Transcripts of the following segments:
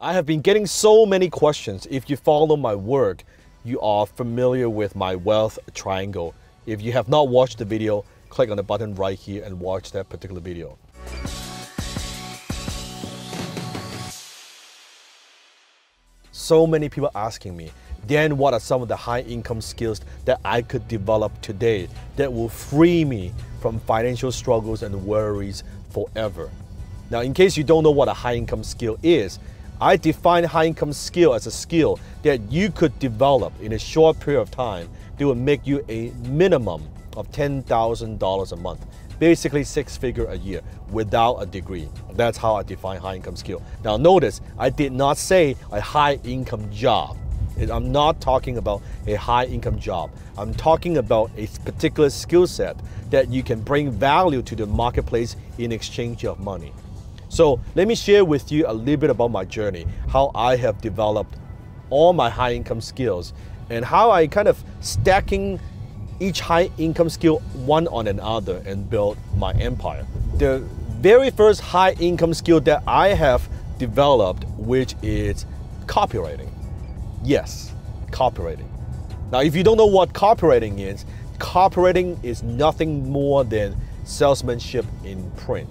I have been getting so many questions. If you follow my work, you are familiar with my wealth triangle. If you have not watched the video, click on the button right here and watch that particular video. So many people asking me, then what are some of the high income skills that I could develop today that will free me from financial struggles and worries forever? Now, in case you don't know what a high income skill is, I define high income skill as a skill that you could develop in a short period of time that will make you a minimum of $10,000 a month. Basically six figure a year without a degree. That's how I define high income skill. Now notice, I did not say a high income job. I'm not talking about a high income job. I'm talking about a particular skill set that you can bring value to the marketplace in exchange of money. So let me share with you a little bit about my journey, how I have developed all my high income skills and how I kind of stacking each high income skill one on another and build my empire. The very first high income skill that I have developed, which is copywriting. Yes, copywriting. Now, if you don't know what copywriting is, copywriting is nothing more than salesmanship in print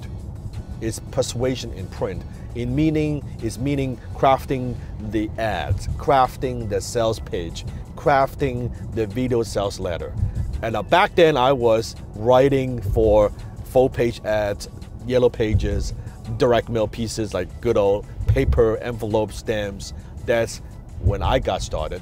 is persuasion in print. In meaning is meaning crafting the ads, crafting the sales page, crafting the video sales letter. And uh, back then I was writing for full page ads, yellow pages, direct mail pieces like good old paper envelope stamps. That's when I got started.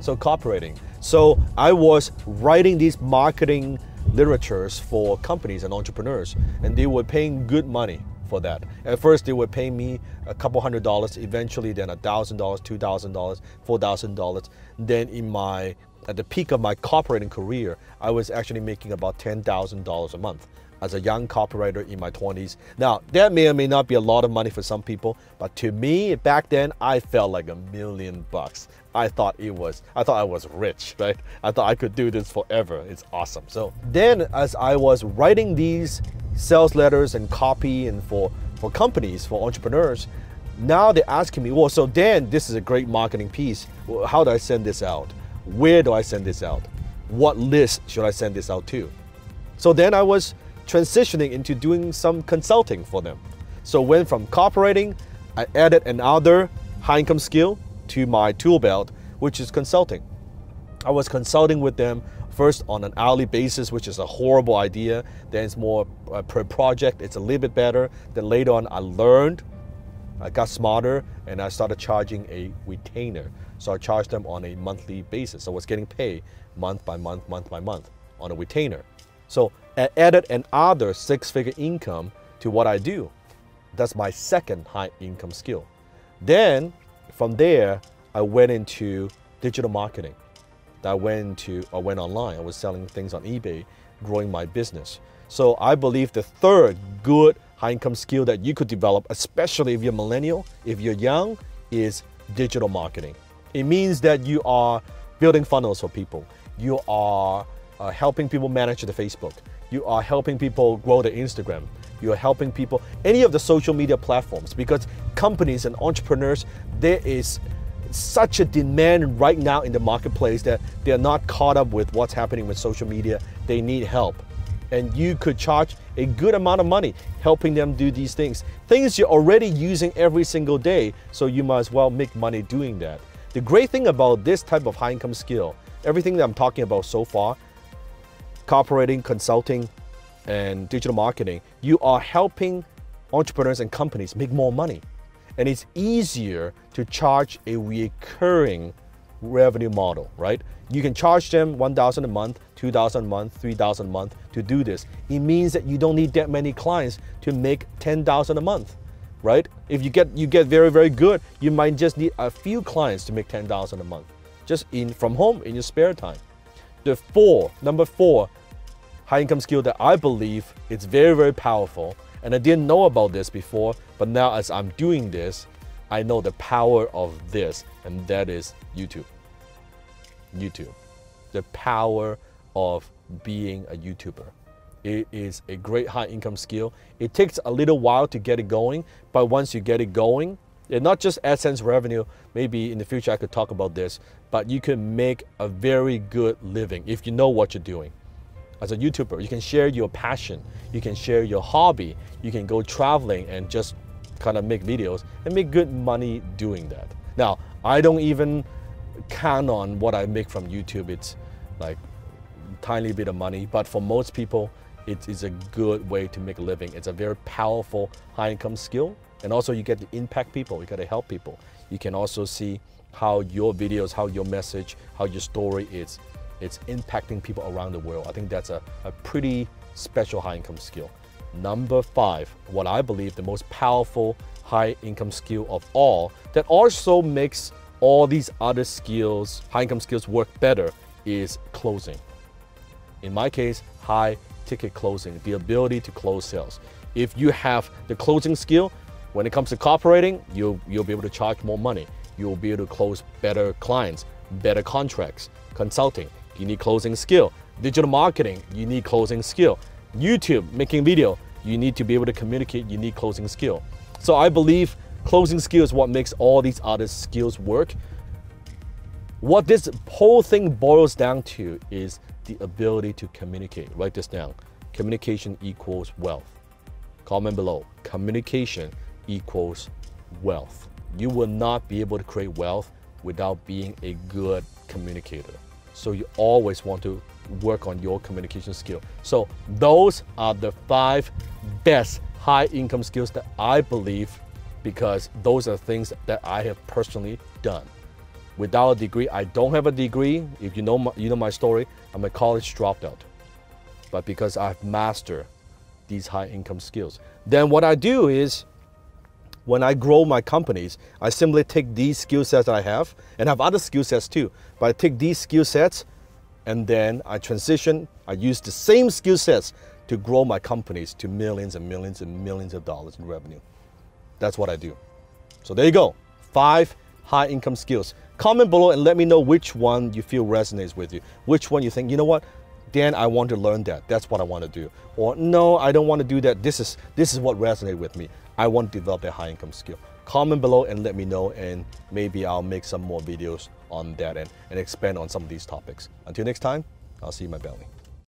So copywriting. So I was writing these marketing literatures for companies and entrepreneurs, and they were paying good money for that. At first, they were paying me a couple hundred dollars. Eventually, then a thousand dollars, two thousand dollars, four thousand dollars. Then, in my at the peak of my copywriting career, I was actually making about ten thousand dollars a month as a young copywriter in my 20s. Now, that may or may not be a lot of money for some people, but to me, back then, I felt like a million bucks. I thought it was, I thought I was rich, right? I thought I could do this forever. It's awesome. So then as I was writing these sales letters and copy and for, for companies, for entrepreneurs, now they're asking me, well, so Dan, this is a great marketing piece. How do I send this out? Where do I send this out? What list should I send this out to? So then I was transitioning into doing some consulting for them. So went from copywriting, I added another high income skill to my tool belt, which is consulting. I was consulting with them first on an hourly basis, which is a horrible idea. Then it's more uh, per project, it's a little bit better. Then later on, I learned, I got smarter, and I started charging a retainer. So I charged them on a monthly basis. So I was getting paid month by month, month by month on a retainer. So I added another six-figure income to what I do. That's my second high income skill. Then from there, I went into digital marketing. I went to I went online. I was selling things on eBay, growing my business. So I believe the third good high income skill that you could develop, especially if you're millennial, if you're young, is digital marketing. It means that you are building funnels for people. You are uh, helping people manage the Facebook. You are helping people grow the Instagram. You are helping people any of the social media platforms because companies and entrepreneurs there is such a demand right now in the marketplace that they're not caught up with what's happening with social media. They need help. And you could charge a good amount of money helping them do these things. Things you're already using every single day, so you might as well make money doing that. The great thing about this type of high income skill, everything that I'm talking about so far, copywriting, consulting, and digital marketing, you are helping entrepreneurs and companies make more money and it's easier to charge a recurring revenue model, right? You can charge them 1,000 a month, 2,000 a month, 3,000 a month to do this. It means that you don't need that many clients to make 10,000 a month, right? If you get you get very very good, you might just need a few clients to make 10,000 a month, just in from home in your spare time. The four, number four, high income skill that I believe it's very very powerful and I didn't know about this before, but now as I'm doing this, I know the power of this, and that is YouTube. YouTube. The power of being a YouTuber. It is a great high income skill. It takes a little while to get it going, but once you get it going, And not just AdSense revenue, maybe in the future I could talk about this, but you can make a very good living if you know what you're doing. As a YouTuber, you can share your passion, you can share your hobby, you can go traveling and just kind of make videos and make good money doing that. Now, I don't even count on what I make from YouTube. It's like tiny bit of money, but for most people, it is a good way to make a living. It's a very powerful high income skill. And also you get to impact people, you got to help people. You can also see how your videos, how your message, how your story is it's impacting people around the world. I think that's a, a pretty special high income skill. Number five, what I believe the most powerful high income skill of all that also makes all these other skills, high income skills work better is closing. In my case, high ticket closing, the ability to close sales. If you have the closing skill, when it comes to copywriting, you'll, you'll be able to charge more money. You'll be able to close better clients, better contracts, consulting. You need closing skill. Digital marketing, you need closing skill. YouTube, making video, you need to be able to communicate, you need closing skill. So I believe closing skill is what makes all these other skills work. What this whole thing boils down to is the ability to communicate. Write this down. Communication equals wealth. Comment below. Communication equals wealth. You will not be able to create wealth without being a good communicator. So you always want to work on your communication skill. So those are the five best high income skills that I believe because those are things that I have personally done. Without a degree, I don't have a degree. If you know my, you know my story, I'm a college dropout. But because I've mastered these high income skills, then what I do is when I grow my companies, I simply take these skill sets I have and have other skill sets too. But I take these skill sets and then I transition, I use the same skill sets to grow my companies to millions and millions and millions of dollars in revenue. That's what I do. So there you go. Five high income skills. Comment below and let me know which one you feel resonates with you. Which one you think, you know what? Dan, I want to learn that. That's what I want to do. Or no, I don't want to do that. This is this is what resonates with me. I want to develop that high income skill. Comment below and let me know and maybe I'll make some more videos on that and, and expand on some of these topics. Until next time, I'll see you in my belly.